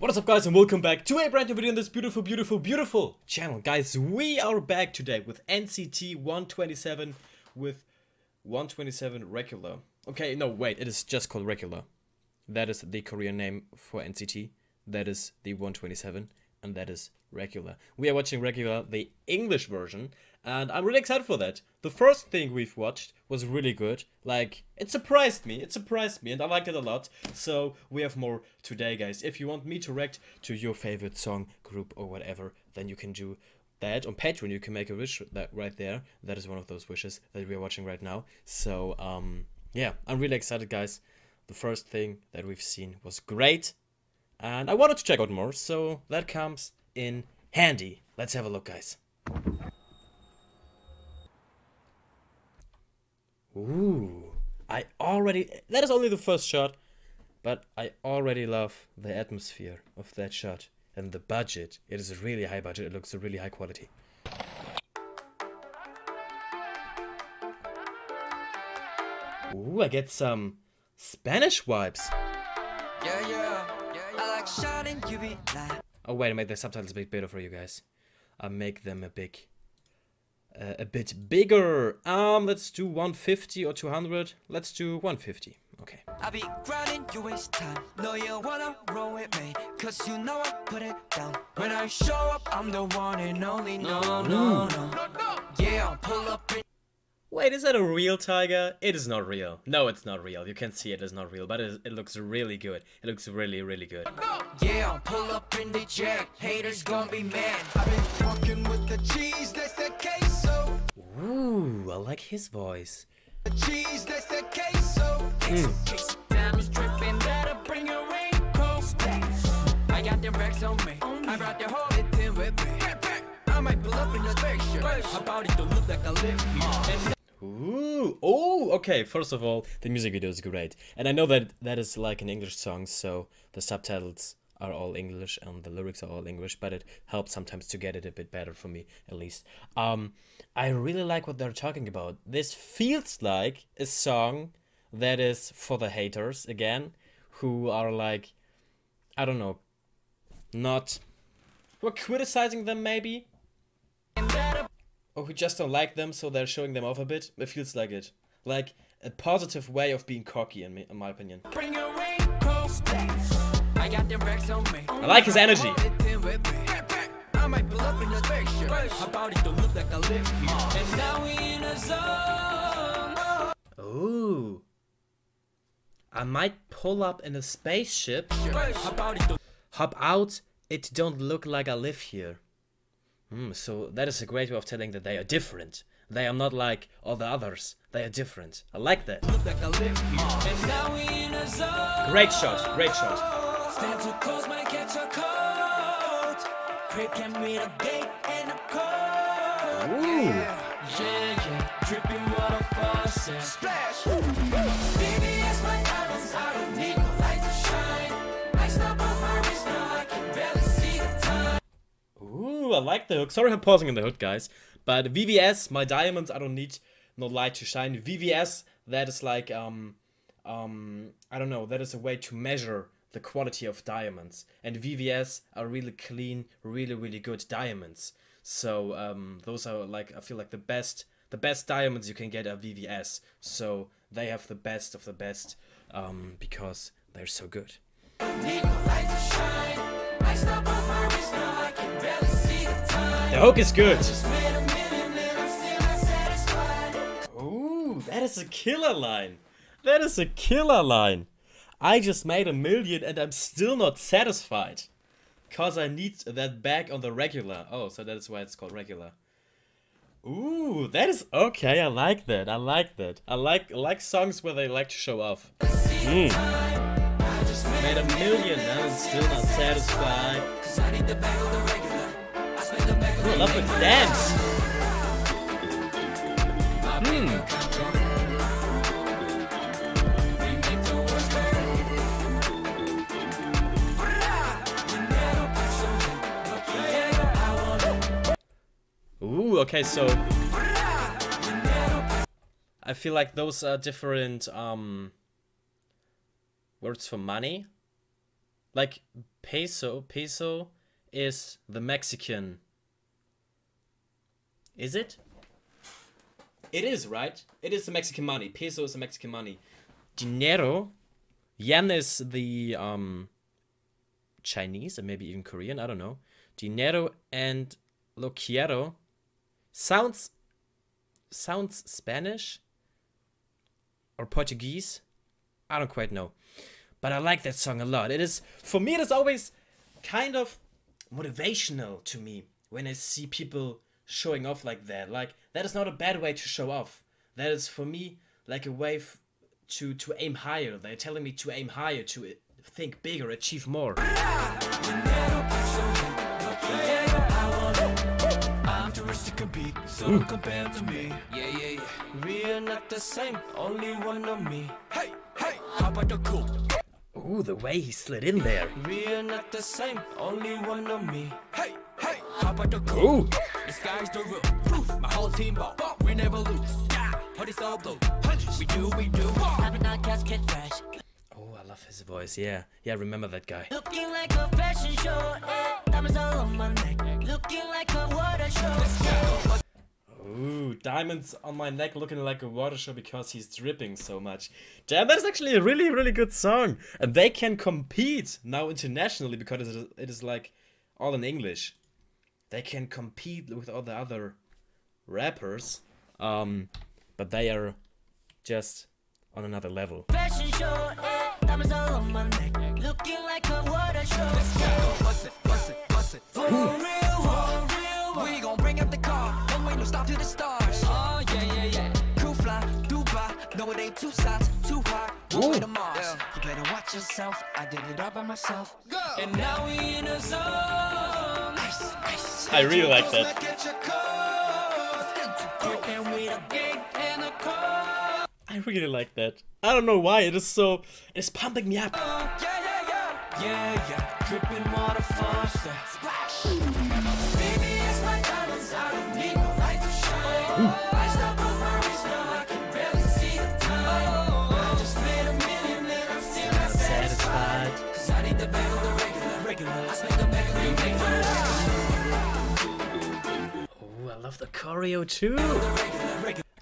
What is up guys and welcome back to a brand new video on this beautiful, beautiful, beautiful channel. Guys, we are back today with NCT 127 with 127 regular. Okay, no, wait, it is just called regular. That is the Korean name for NCT. That is the 127 and that is regular. We are watching regular, the English version, and I'm really excited for that. The first thing we've watched was really good. Like, it surprised me, it surprised me, and I liked it a lot. So, we have more today, guys. If you want me to react to your favorite song, group, or whatever, then you can do that on Patreon. You can make a wish that right there. That is one of those wishes that we are watching right now. So, um, yeah, I'm really excited, guys. The first thing that we've seen was great, and I wanted to check out more, so that comes in handy. Let's have a look, guys. Ooh, I already. That is only the first shot, but I already love the atmosphere of that shot and the budget. It is a really high budget. It looks a really high quality. Ooh, I get some Spanish vibes. Yeah, yeah, Oh wait, I made the subtitles a bit better for you guys. I make them a big, uh, a bit bigger. Um, let's do 150 or 200. Let's do 150. Okay. I be grinding, you waste time. No, you wanna roll with me, cause you know I put it down. When I show up, I'm the one and only. No, no, no. Yeah, I'll pull up in. Wait, is that a real tiger? It is not real. No, it's not real. You can see it is not real, but it, it looks really good. It looks really, really good. Yeah, pull up in the jack. Haters gonna be mad. I've been fucking with the cheese, that's the queso. Ooh, I like his voice. The cheese, that's the queso. Hmm. Diamonds dripping, better bring your raincoat. I got the racks on me. I brought the whole thing with me. I might pull up in the spaceship. How about it don't look like I live here? And Ooh, oh, okay. First of all, the music video is great, and I know that that is like an English song, so the subtitles are all English and the lyrics are all English, but it helps sometimes to get it a bit better for me, at least. Um, I really like what they're talking about. This feels like a song that is for the haters again, who are like, I don't know, not, we're criticizing them maybe, or who just don't like them, so they're showing them off a bit. It feels like it. Like a positive way of being cocky, in, me, in my opinion. bring your raincoat back. I got the racks on me. I like his energy. I might pull up in the spaceship. How about it don't look like I live here? And now we in a. Ooh. I might pull up in a spaceship, How about it don't hop out, it don't look like I live here. Hmm, so that is a great way of telling that they are different. They are not like all the others. They are different. I like that. look like I live here? And now we in a zone. Great shot, great shot. Stand too close, might catch a cold. Crib can read a gate and a code. Ooh. Yeah, yeah. Dripping water faucet. Splash. I like the hook. Sorry for pausing in the hook, guys. But VVS, my diamonds, I don't need no light to shine. VVS, that is like, um, um, I don't know, that is a way to measure the quality of diamonds. And VVS are really clean, really, really good diamonds. So, um, those are like, I feel like the best, the best diamonds you can get are VVS. So, they have the best of the best, um, because they're so good. The hook is good. Ooh, that is a killer line. That is a killer line. I just made a million and I'm still not satisfied. Cause I need that back on the regular. Oh, so that is why it's called regular. Ooh, that is okay. I like that. I like that. I like like songs where they like to show off. Mm. I just made Made a million and I'm still not satisfied. Spend the back of Ooh, I the love the dance. Hmm. Ooh, okay, so I feel like those are different um words for money. Like peso, peso is the Mexican. Is it? It is, right? It is the Mexican money. Peso is the Mexican money. Dinero, yen is the um Chinese and maybe even Korean, I don't know. Dinero and lo quiero sounds sounds Spanish or Portuguese. I don't quite know. But I like that song a lot. It is for me it is always kind of motivational to me when I see people showing off like that. Like that is not a bad way to show off. That is for me like a way f- to to aim higher. They're telling me to aim higher, to uh, think bigger, achieve more. I'm too rich to compete, so don't to me. Yeah, yeah, yeah. We're not the same, only one of me. Hey, hey, how about the cool? Ooh, the way he slid in there. We're not the same, only one of me. Hey, hey, how about the cool? The sky's the roof. My whole team ball, we never lose. Yeah, party's all blue. We do, we do. Having our casket fresh. Oh, I love his voice. Yeah, yeah, I remember that guy. Looking like a fashion show. Eh, diamonds all on my neck. Looking like a water show. Ooh, diamonds on my neck looking like a water show because he's dripping so much. Damn, that is actually a really, really good song. And they can compete now internationally because it is, it is like all in English. They can compete with all the other rappers. Um, but they are just on another level. Fashion show. Eh, diamonds all on my neck. Looking like a water show. Bust it, bust it, bust it. For real, for real. We gon' bring up the car. Don't wait, no stop to the stars. Oh, yeah, yeah, yeah. Crew fly, Dubai. No, it ain't two sides, too hot. One way to Mars. You better watch yourself. I did it all by myself. And now we in a zone. I really like that. Look at your code. And with a gang and a code. I really like that. I don't know why. It is so. It's pumping me up. Yeah, yeah, yeah. Yeah, yeah. Dripping water faucet. Splash. Baby, it's my diamonds. I need no light to shine. I stop off my wrist now. I can barely see the time. I just made a million and I'm still not satisfied. Satisfied. Cause I need the bag of the regular. I spend the bag of the regular. Oh, I love the choreo too.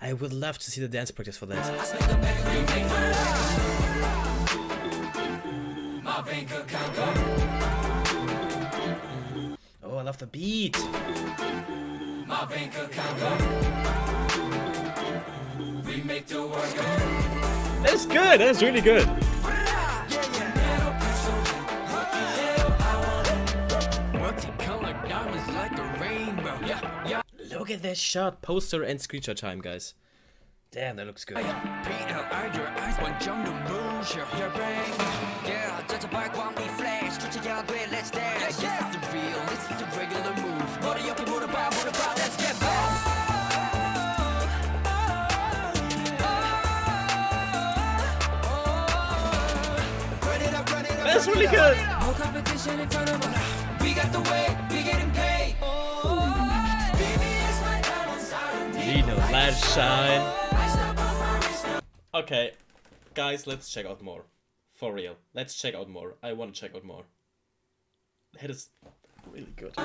I would love to see the dance practice for that. I spend the bag of the regular. My bank account. Oh, I love the beat. My bank account go. We make the go. That's good. That's really good. At that shot. Poster and screenshot time, guys. Damn, that looks good. PLI, your eyes one jump the moon, show your brain. Yeah, just a bike while we flash. Touch it out, great, let's dance. This is the real, this is the regular move. Body up and move about, move about, let's get back. Oh, oh, oh, run it up, run it up, That's run it really up. good. Shine. Okay, guys, let's check out more. For real. Let's check out more. I want to check out more. That is really good. Oh,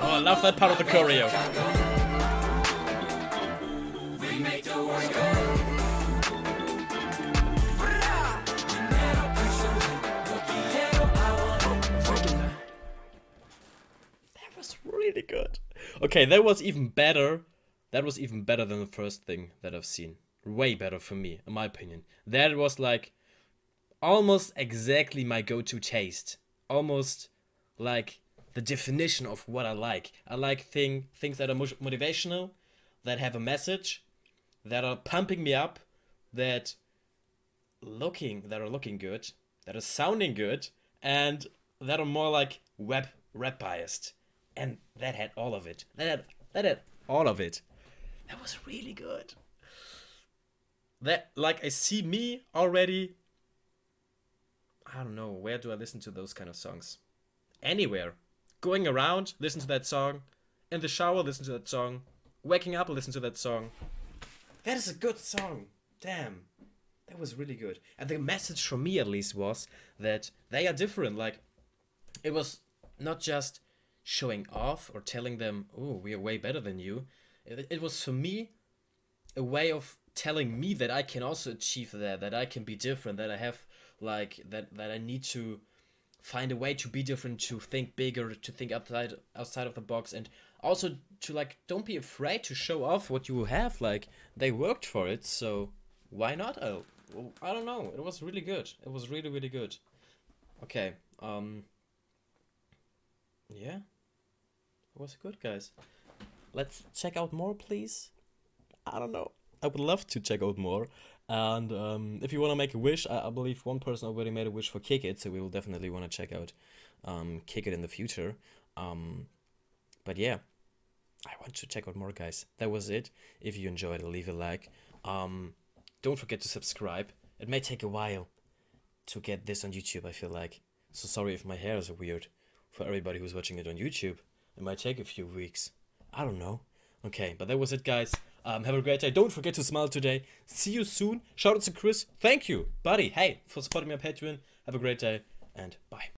I love that part of the choreo. Really good. Okay, that was even better. That was even better than the first thing that I've seen. Way better for me, in my opinion. That was like almost exactly my go-to taste. Almost like the definition of what I like. I like thing things that are motivational, that have a message, that are pumping me up, that looking that are looking good, that are sounding good, and that are more like web rap biased. And that had all of it. That had that had all of it. That was really good. That like I see me already. I don't know where do I listen to those kind of songs. Anywhere, going around, listen to that song, in the shower, listen to that song. Waking up, listen to that song. That is a good song. Damn. That was really good. And the message from me, at least, was that they are different. Like, it was not just showing off or telling them, oh, we are way better than you. It, it was for me a way of telling me that I can also achieve that, that I can be different, that I have, like, that, that I need to find a way to be different, to think bigger, to think outside outside of the box, and also to like don't be afraid to show off what you have. Like they worked for it, so why not? Oh, I don't know. It was really good. It was really really good. Okay. Um. Yeah. Was good, guys. Let's check out more, please. I don't know. I would love to check out more. And um, if you want to make a wish, I, I believe one person already made a wish for Kick It, so we will definitely want to check out um, Kick It in the future. Um, but yeah, I want to check out more, guys. That was it. If you enjoyed, leave a like. Um, don't forget to subscribe. It may take a while to get this on YouTube, I feel like. So sorry if my hair is weird. For everybody who's watching it on YouTube, it might take a few weeks. I don't know. Okay, but that was it, guys. Um, have a great day. Don't forget to smile today. See you soon. Shout out to Chris. Thank you, buddy. Hey, for supporting on Patreon. Have a great day and bye.